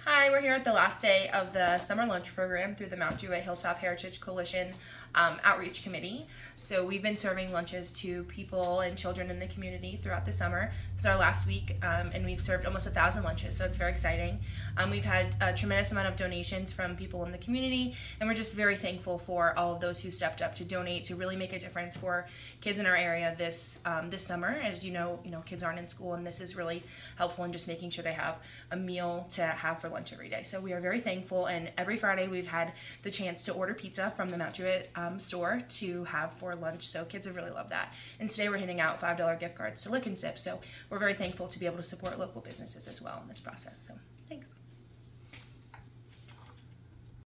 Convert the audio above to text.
Hi, we're here at the last day of the summer lunch program through the Mount Jewett Hilltop Heritage Coalition um, Outreach Committee. So we've been serving lunches to people and children in the community throughout the summer. This is our last week, um, and we've served almost a thousand lunches, so it's very exciting. Um, we've had a tremendous amount of donations from people in the community, and we're just very thankful for all of those who stepped up to donate to really make a difference for kids in our area this um, this summer. As you know, you know kids aren't in school, and this is really helpful in just making sure they have a meal to have for lunch every day. So we are very thankful, and every Friday we've had the chance to order pizza from the Mount Jewett um, store to have for lunch. So kids have really loved that. And today we're handing out $5 gift cards to Lick and Sip. So we're very thankful to be able to support local businesses as well in this process. So thanks.